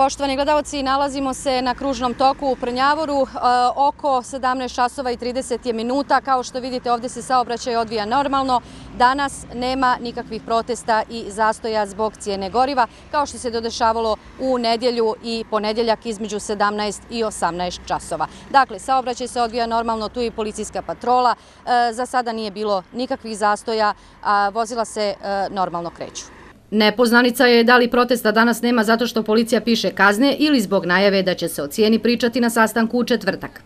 Poštovani gledalci, nalazimo se na kružnom toku u Prnjavoru. E, oko 17 časova i 30 je minuta. Kao što vidite, ovdje se saobraćaj odvija normalno. Danas nema nikakvih protesta i zastoja zbog cijene goriva, kao što se dodešavalo u nedjelju i ponedjeljak između 17 i 18 časova. Dakle, saobraćaj se odvija normalno, tu je policijska patrola. E, za sada nije bilo nikakvih zastoja, a vozila se e, normalno kreću. Nepoznanica je da li protesta danas nema zato što policija piše kazne ili zbog najave da će se o cijeni pričati na sastanku u četvrtak.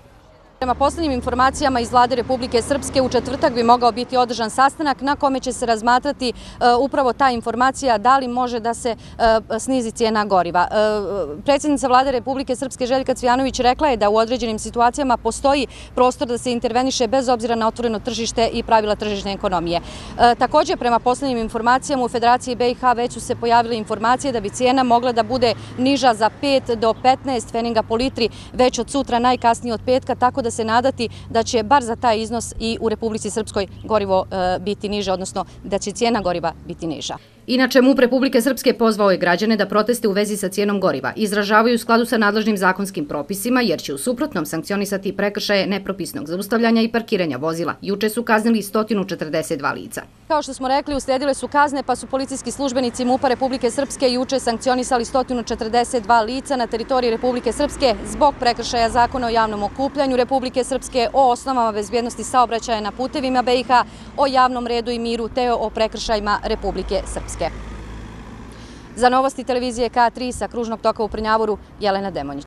Prema poslednjim informacijama iz vlade Republike Srpske u četvrtak bi mogao biti održan sastanak na kome će se razmatrati e, upravo ta informacija da li može da se e, snizi cijena goriva. E, predsjednica vlade Republike Srpske Željka Cvijanović rekla je da u određenim situacijama postoji prostor da se interveniše bez obzira na otvoreno tržište i pravila tržišne ekonomije. Također, prema poslednjim informacijama u Federaciji BiH već su se pojavile informacije da bi cijena mogla da bude niža za 5 do 15 feninga po litri već od sutra, najkasnije od petka, tako da da se nadati da će bar za taj iznos i u Republici Srpskoj gorivo e, biti niže, odnosno da će cijena goriva biti niža. Inače, MUP Republike Srpske pozvao je građane da proteste u vezi sa cijenom goriva. Izražavaju u skladu sa nadležnim zakonskim propisima, jer će u suprotnom sankcionisati prekršaje nepropisnog zaustavljanja i parkiranja vozila. Juče su kaznili 142 lica. Kao što smo rekli, usredile su kazne, pa su policijski službenici MUPA Republike Srpske juče sankcionisali 142 lica na teritoriji Republike Srpske zbog prekršaja zakona o javnom okupljanju Republike Srpske, o osnovama bezbjednosti saobraćaja na putevima BiH, o javnom redu i miru, te o prekršajima Republike Srpske. Hrvatske. Za novosti televizije K3 sa kružnog toka u Prnjavoru, Jelena Demonjić.